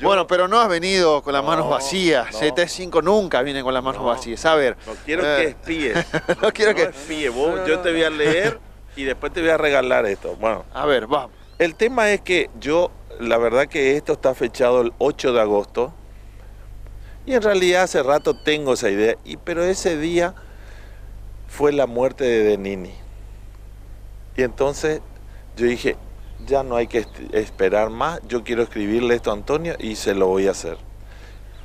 bueno, pero no has venido con las manos No, vacías. no. CT5 nunca viene con las manos No. vacías. A ver. No quiero eh, que espíes. no quiero que. espíes. Vos, yo te voy a leer y después te voy a regalar esto. Bueno, A ver, vamos. el tema es que yo, la verdad que esto está fechado el 8 de agosto. Y en realidad hace rato tengo esa idea. Y, pero ese día fue la muerte de Denini. Y entonces yo dije, ya no hay que esperar más. Yo quiero escribirle esto a Antonio y se lo voy a hacer.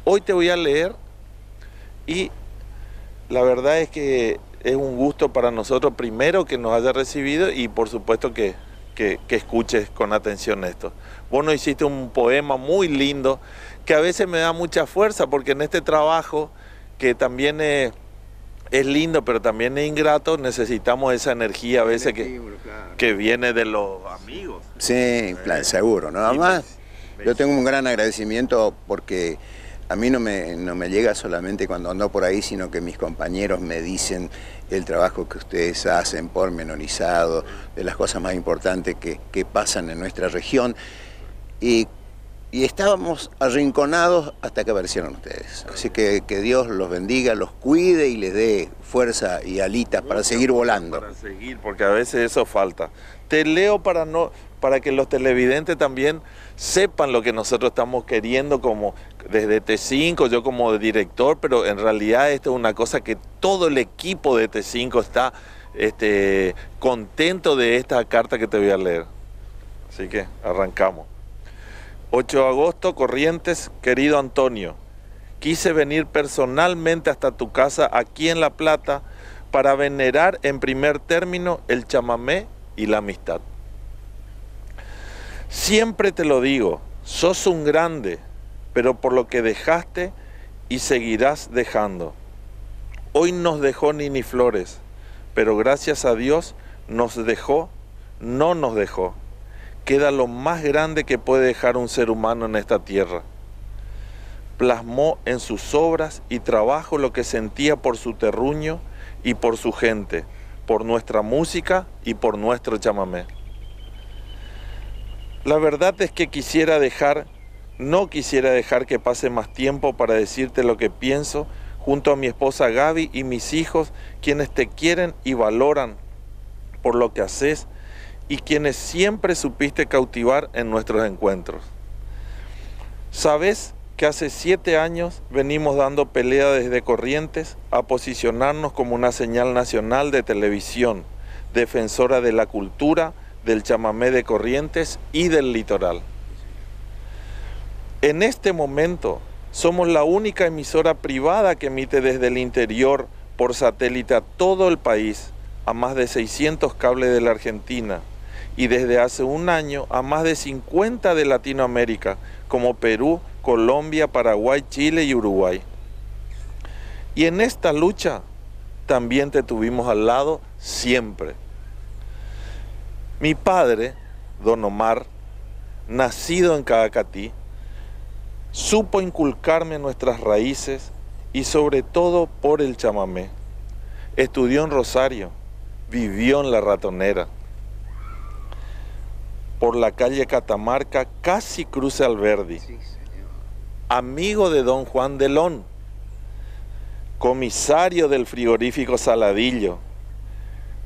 Hoy te voy a leer y la verdad es que es un gusto para nosotros primero que nos haya recibido y por supuesto que, que- escuches con atención esto. Vos nos hiciste un poema muy lindo que a veces me da mucha fuerza porque en este trabajo que también es lindo pero también es ingrato necesitamos esa energía a veces que, que viene de los amigos. Sí, plan, seguro, ¿no? Además, yo tengo un gran agradecimiento porque a mí no me, no me llega solamente cuando ando por ahí, sino que mis compañeros me dicen el trabajo que ustedes hacen pormenorizado, de las cosas más importantes que, que pasan en nuestra región. Y, y estábamos arrinconados hasta que aparecieron ustedes. Así que que Dios los bendiga, los cuide y les dé fuerza y alitas para seguir volando. Para seguir, porque a veces eso falta. Te leo para no para que los televidentes también sepan lo que nosotros estamos queriendo como desde T5, yo como director, pero en realidad esto es una cosa que todo el equipo de T5 está este, contento de esta carta que te voy a leer. Así que arrancamos. 8 de agosto, Corrientes, querido Antonio. Quise venir personalmente hasta tu casa aquí en La Plata para venerar en primer término el chamamé y la amistad. Siempre te lo digo, sos un grande, pero por lo que dejaste y seguirás dejando. Hoy nos dejó Nini Flores, pero gracias a Dios nos dejó, no nos dejó. Queda lo más grande que puede dejar un ser humano en esta tierra plasmó en sus obras y trabajo lo que sentía por su terruño y por su gente, por nuestra música y por nuestro chamamé. La verdad es que quisiera dejar, no quisiera dejar que pase más tiempo para decirte lo que pienso junto a mi esposa Gaby y mis hijos, quienes te quieren y valoran por lo que haces y quienes siempre supiste cautivar en nuestros encuentros. ¿Sabes? que hace siete años venimos dando pelea desde Corrientes a posicionarnos como una señal nacional de televisión, defensora de la cultura, del chamamé de Corrientes y del litoral. En este momento somos la única emisora privada que emite desde el interior por satélite a todo el país, a más de 600 cables de la Argentina, y desde hace un año a más de 50 de Latinoamérica, como Perú, Colombia, Paraguay, Chile y Uruguay. Y en esta lucha también te tuvimos al lado siempre. Mi padre, don Omar, nacido en Cadacatí, supo inculcarme nuestras raíces y sobre todo por el chamamé. Estudió en Rosario, vivió en La Ratonera. Por la calle Catamarca, casi cruce Alberdi. Amigo de don Juan Delón, comisario del frigorífico Saladillo,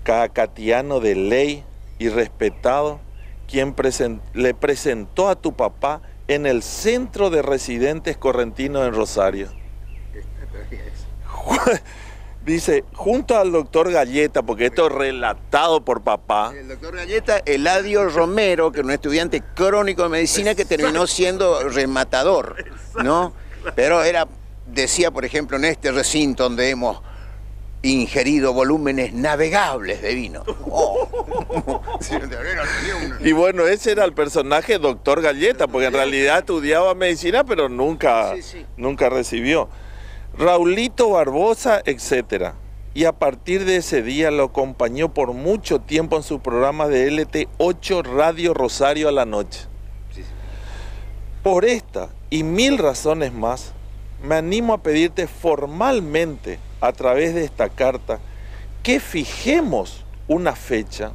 cacatiano de ley y respetado, quien le presentó a tu papá en el centro de residentes correntinos en Rosario. Dice, junto al doctor Galleta, porque esto es relatado por papá, El doctor Galleta, Eladio Romero, que es un estudiante crónico de medicina que terminó siendo rematador, ¿no? Pero era, decía, por ejemplo, en este recinto donde hemos ingerido volúmenes navegables de vino. Oh. Y bueno, ese era el personaje doctor Galleta, porque en realidad estudiaba medicina, pero nunca, Sí, sí. nunca recibió. Raulito Barbosa, etc. Y a partir de ese día lo acompañó por mucho tiempo en su programa de LT8 Radio Rosario a la noche. Por esta y mil razones más, me animo a pedirte formalmente a través de esta carta que fijemos una fecha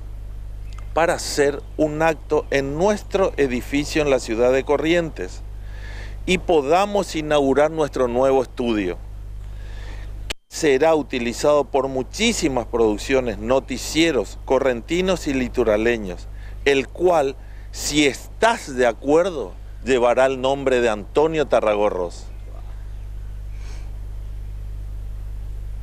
para hacer un acto en nuestro edificio en la ciudad de Corrientes y podamos inaugurar nuestro nuevo estudio. Será utilizado por muchísimas producciones, noticieros, correntinos y litoraleños, el cual, si estás de acuerdo, llevará el nombre de Antonio Tarragorros.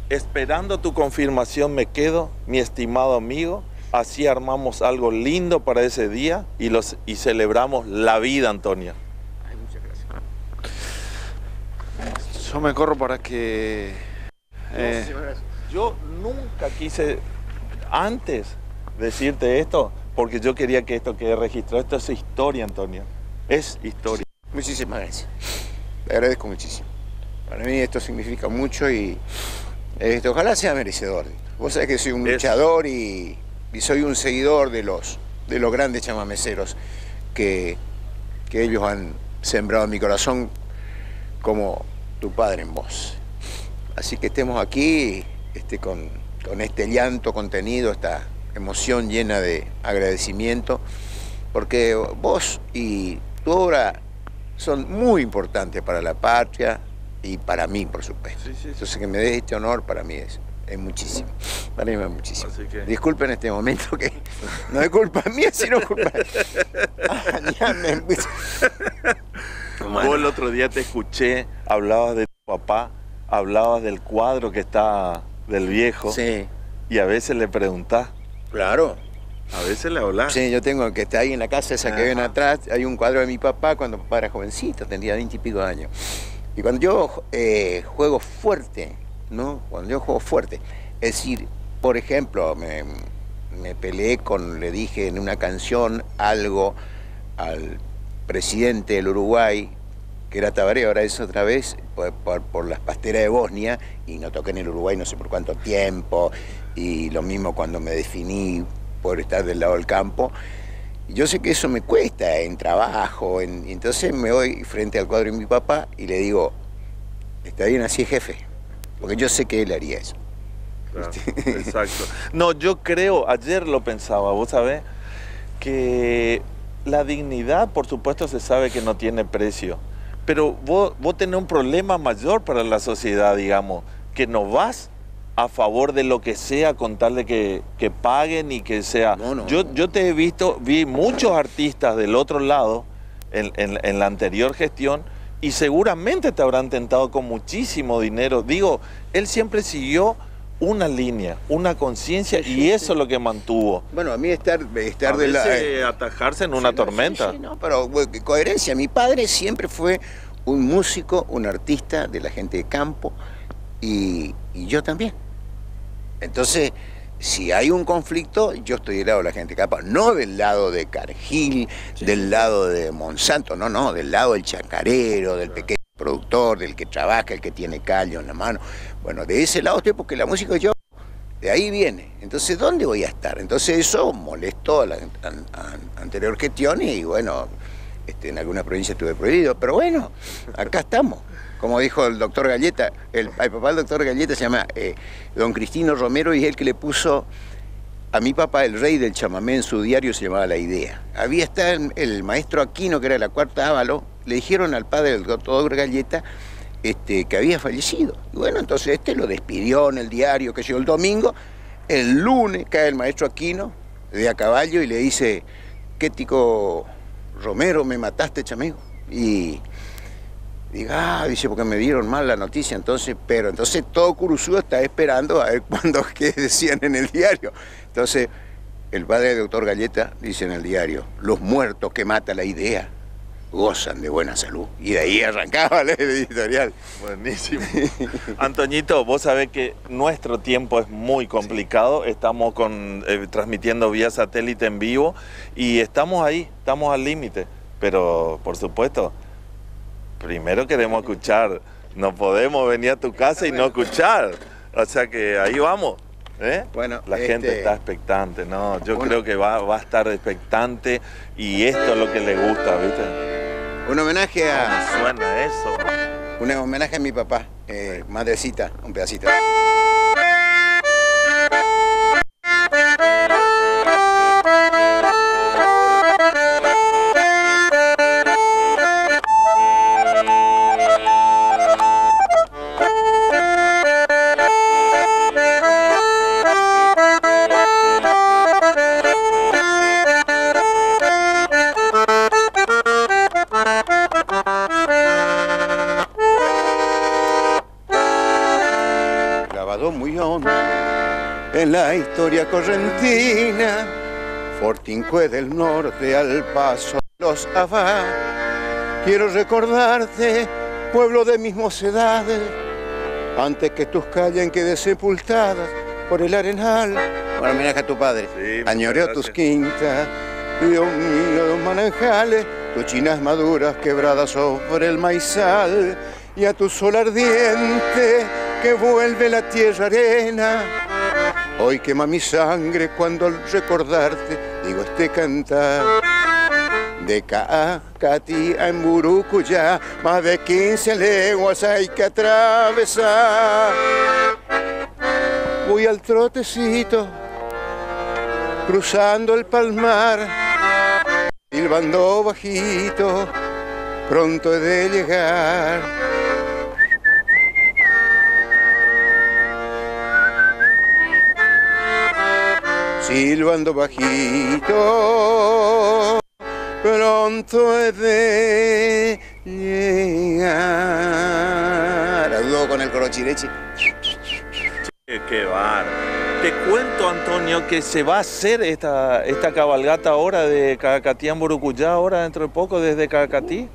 Esperando tu confirmación me quedo, mi estimado amigo. Así armamos algo lindo para ese día y, los, y celebramos la vida, Antonio. Ay, muchas gracias. Yo me corro para que. Eh. Yo nunca quise antes decirte esto porque yo quería que esto quede registrado. Esto es historia, Antonio. Es historia. Muchísimas gracias. Le agradezco muchísimo. Para mí esto significa mucho y este, ojalá sea merecedor. Vos sabés que soy un luchador y, y soy un seguidor de los, de los grandes chamameceros que, que ellos han sembrado en mi corazón como tu padre en vos. Así que estemos aquí este, con, con este llanto contenido, esta emoción llena de agradecimiento, porque vos y tu obra son muy importantes para la patria y para mí, por supuesto. Sí, sí, sí. Entonces que me des este honor para mí es, es muchísimo. Para mí es muchísimo. Que- Disculpen este momento que no es culpa mía, sino culpa... Ah, ya me- Vos el otro día te escuché, hablabas de tu papá, hablabas del cuadro que está del viejo Sí, y a veces le preguntás, claro. a veces le hablás. Sí, yo tengo que está ahí en la casa esa que Ajá. ven atrás, hay un cuadro de mi papá cuando papá era jovencito, tendría veinte y pico de años. Y cuando yo eh, juego fuerte, ¿no? Cuando yo juego fuerte, es decir, por ejemplo, me, me peleé con, le dije en una canción algo al presidente del Uruguay, que era Tabaré, ahora es otra vez, por, por- por las pasteras de Bosnia, y no toqué en el Uruguay no sé por cuánto tiempo, y lo mismo cuando me definí por estar del lado del campo. Yo sé que eso me cuesta en trabajo, en- entonces me voy frente al cuadro de mi papá y le digo, está bien así, jefe, porque yo sé que él haría eso. Claro, exacto. No, yo creo, ayer lo pensaba, vos sabés, que la dignidad, por supuesto, se sabe que no tiene precio, pero vos, vos tenés un problema mayor para la sociedad, digamos, que no vas a favor de lo que sea con tal de que, que paguen y que sea... No, no. Yo, yo te he visto, vi muchos artistas del otro lado en, en- en la anterior gestión y seguramente te habrán tentado con muchísimo dinero. Digo, él siempre siguió una línea, una conciencia y eso es lo que mantuvo. Bueno, a mí estar, estar A de la... veces atajarse en una Sí, no, tormenta. sí, sí, no, pero coherencia. Mi padre siempre fue un músico, un artista de la gente de campo y, y yo también. Entonces, si hay un conflicto, yo estoy del lado de la gente de campo, no del lado de Cargill, del lado de Monsanto, no, no, del lado del chacarero, del pequeño productor, del que trabaja, el que tiene callo en la mano. Bueno, de ese lado estoy porque la música yo de ahí viene. Entonces, ¿dónde voy a estar? Entonces, eso molestó a la an- an- anterior gestión y bueno, este, en algunas provincias estuve prohibido. Pero bueno, acá estamos. Como dijo el doctor Galleta, el, el papá del doctor Galleta se llama eh, don Cristino Romero y es el que le puso a mi papá, el rey del chamamé, en su diario se llamaba La Idea. Había estado el, maestro Aquino, que era la cuarta Ávalo, le dijeron al padre del doctor Galleta este, que había fallecido. Y bueno, entonces este lo despidió en el diario, que llegó el domingo. El lunes cae el maestro Aquino de a caballo y le dice, ¿qué tico Romero me mataste, chamigo? Y diga, ah, dice, porque me dieron mal la noticia, entonces, pero entonces todo Curuzú está esperando a ver cuándo qué decían en el diario. Entonces, el padre del doctor Galleta dice en el diario, los muertos que mata la idea gozan de buena salud. Y de ahí arrancaba el editorial. Buenísimo. Antoñito, vos sabés que nuestro tiempo es muy complicado. Estamos con, eh, transmitiendo vía satélite en vivo y estamos ahí, estamos al límite. Pero, por supuesto, primero queremos escuchar. No podemos venir a tu casa y no escuchar. O sea que ahí vamos. ¿eh? Bueno, La este- gente está expectante, ¿no? Yo Bueno. creo que va, va a estar expectante y esto es lo que le gusta, ¿viste? Un homenaje ¿Cómo a, suena eso? un homenaje a mi papá, eh, madrecita, un pedacito. En la historia correntina. Fortincue del norte al paso los Abá. Quiero recordarte, pueblo de mis mocedades, antes que tus calles queden sepultadas por el arenal. Bueno, homenaje a tu padre. Sí, Añoreo tus quintas, Dios mío, los mananjales, tus chinas maduras quebradas sobre el maizal, y a tu sol ardiente que vuelve la tierra arena. Hoy quema mi sangre cuando al recordarte digo este cantar. De Cacatí a Emburucuyá, más de 15 leguas hay que atravesar. Voy al trotecito, cruzando el palmar, silbando bajito, pronto he de llegar. Silbando bajito, pronto he de llegar. Ayudó con el corochirechi. Qué, qué bar. Te cuento, Antonio, que se va a hacer esta, esta cabalgata ahora de Cacatí a Burucuyá, ahora dentro de poco desde Cacatí.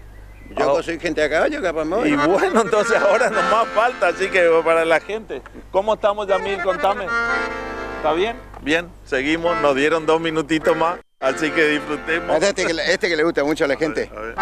Yo Ah. soy gente a caballo, capaz me voy. Y bueno, entonces ahora no más falta, así que para la gente. ¿Cómo estamos, Yamil? Contame. ¿Está bien? Bien, seguimos, nos dieron dos minutitos más, así que disfrutemos. Este que, le- este que le gusta mucho a la gente. A ver.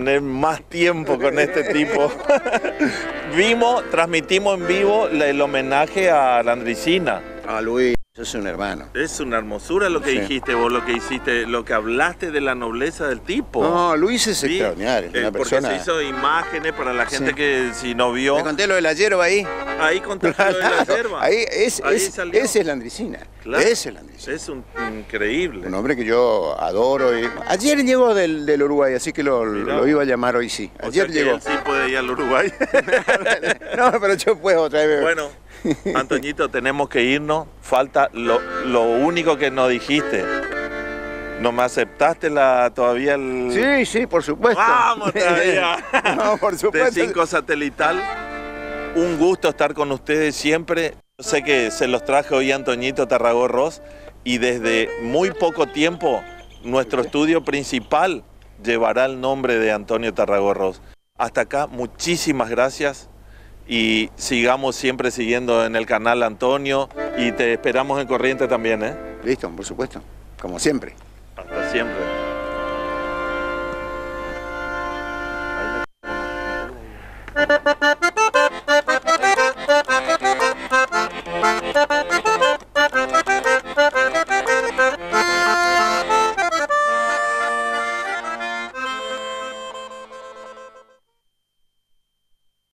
Tener más tiempo con este tipo. Vimos, transmitimos en vivo el homenaje a la Andricina. Ah, Luis, sos un hermano. Es una hermosura lo que Sí. dijiste vos, lo que hiciste, lo que hablaste de la nobleza del tipo. No, Luis es Sí, extraordinario. eh, Una porque persona. se hizo imágenes para la gente Sí. que si no vio, Te conté lo de la hierba ahí. ahí contaste lo de la yerba. Ahí, es, Ahí es- salió. ese es la andricina. Claro. Ese es la andricina. Es un, increíble. Un hombre que yo adoro. y- Ayer llegó del, del Uruguay, así que lo, lo iba a llamar hoy sí. O Ayer sea que llegó. él sí puede ir al Uruguay. no, pero yo puedo otra vez. Bueno, Antoñito, tenemos que irnos. Falta lo, lo único que nos dijiste. ¿No me aceptaste la, todavía el Sí, sí, por supuesto. Vamos todavía. no, por de supuesto. 5 satelital? Un gusto estar con ustedes siempre. Yo sé que se los traje hoy Antoñito Tarragorros y desde muy poco tiempo nuestro estudio principal llevará el nombre de Antonio Tarragorros. Hasta acá, muchísimas gracias y sigamos siempre siguiendo en el canal Antonio y te esperamos en Corriente también, ¿eh? Listo, por supuesto. Como siempre. Hasta siempre.